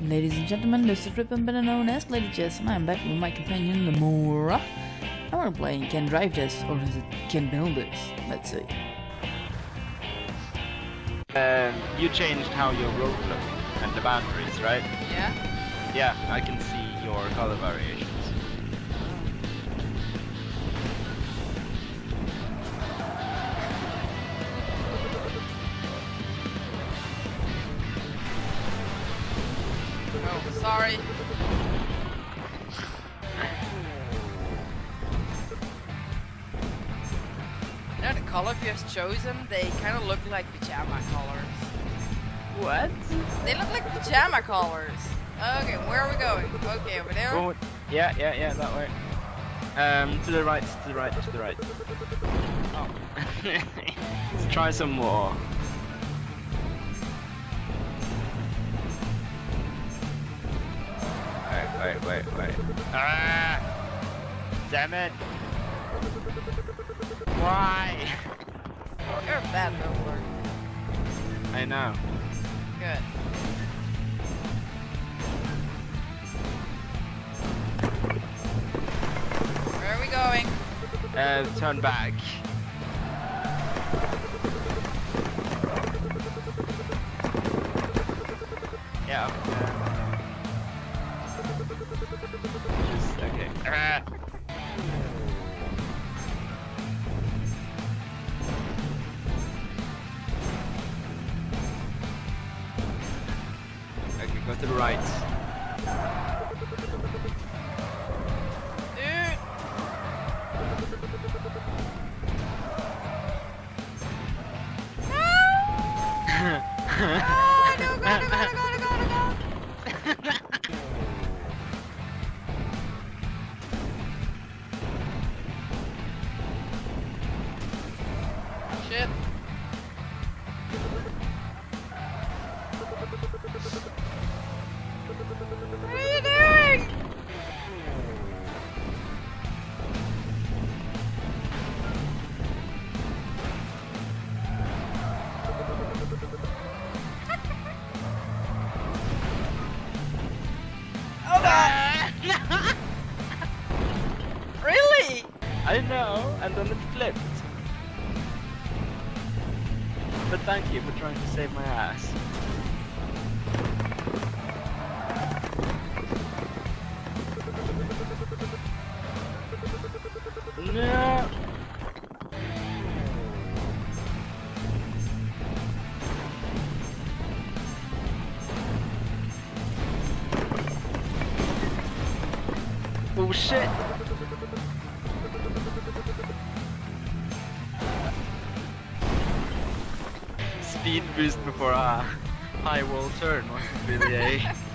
Ladies and gentlemen, this is Ripon, better known as Lady Jess, and I'm back with my companion Lemuura. And we're playing Can't Drive This, or is it Can Build This? Let's see. Um, you changed how your road looked and the boundaries, right? Yeah? Yeah, I can see your color variations. Sorry. You know, the color you have chosen, they kind of look like pajama colors. What? They look like pajama colors. Okay, where are we going? Okay, over there. Oh, yeah, yeah, yeah, that way. Um, to the right, to the right, to the right. Oh. Let's try some more. Wait, wait, wait, wait. Ah! Damn it! Why? You're a bad builder. I know. Good. Where are we going? Uh, turn back. Yeah. Just okay. Ah. Okay, go to the right. Dude! Ah, thank you for trying to save my ass. No. Oh Speed boost before a high wall turn wasn't really a.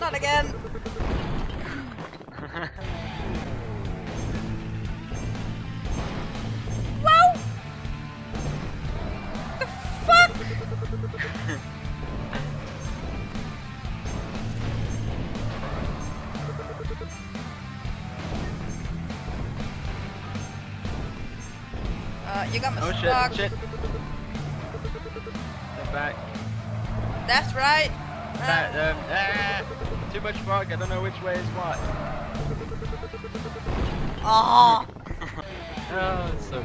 Not again. Wow! The fuck? Uh, you got me oh stuck. shit, shit. Back. That's right. That, Uh, um, ah, too much fog, I don't know which way is what. Oh, it's so.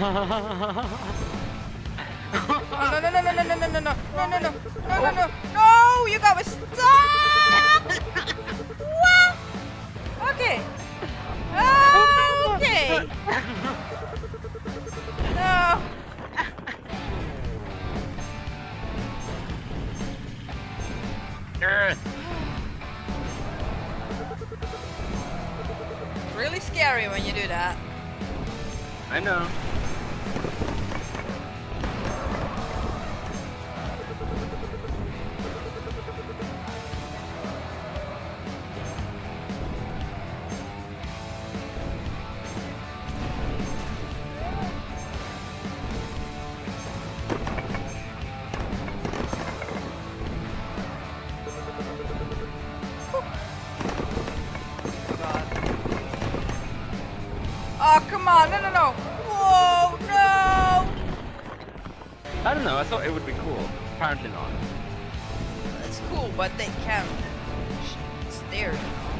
No, no, no, no, no, no, no, no, no, no, no, no, no, no, no, no, you got me stuck! What? Okay. Okay. No. Really scary when you do that. I know. Oh, come on. No, no, no. Whoa, no. I don't know. I thought it would be cool. Apparently not. It's cool, but they can't. stare. you know.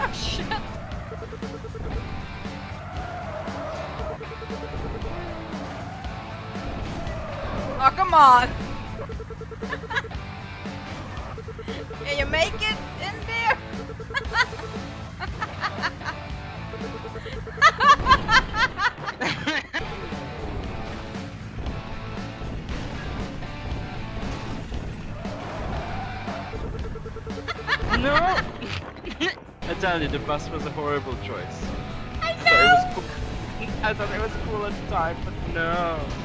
Oh, shit. Oh, come on. Make it in there? No! I tell you, the bus was a horrible choice. I thought it was cool. I thought it was cool at the time, but no.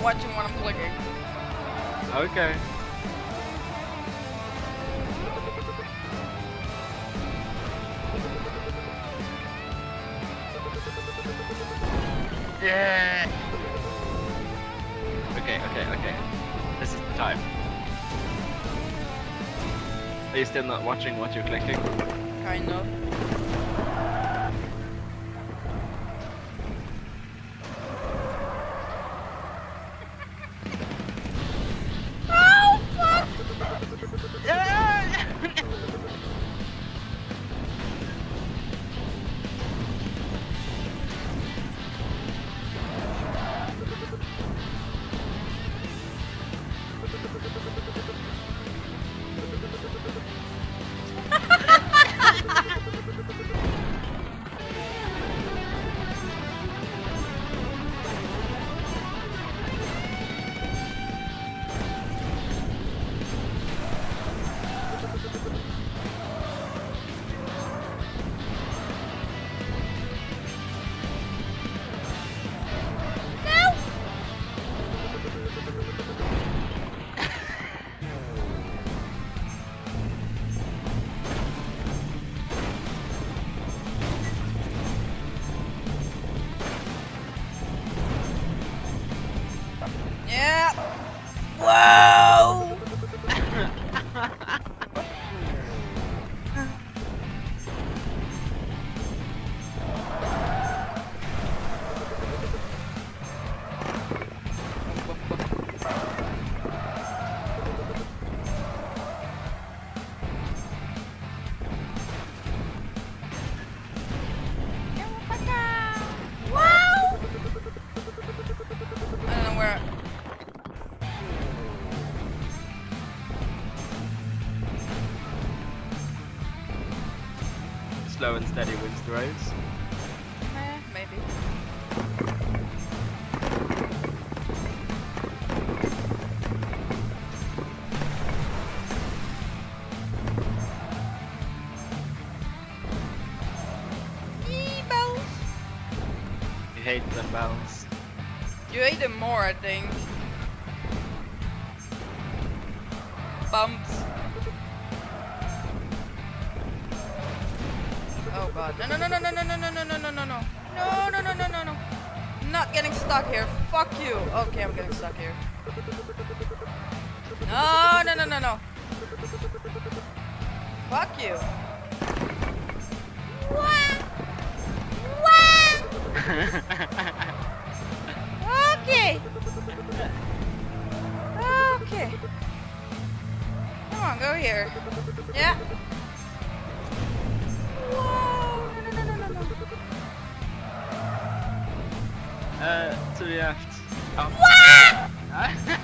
I'm watching what I'm clicking. Okay. Yeah. Okay, okay, okay. This is the time. Are you still not watching what you're clicking? Kind of. Slow and steady wins the race. Eh, maybe. You hate them bells. You ate them more, I think. bumps. Oh god. No, no, no, no, no, no, no, no, no, no, no, no, no. No, no, no, no, no, no. Not getting stuck here. Fuck you. Okay, I'm getting stuck here. No, no, no, no, no. Fuck you. Wah! Wah! Okay. Okay. Come on, go here. Yeah. react. Um,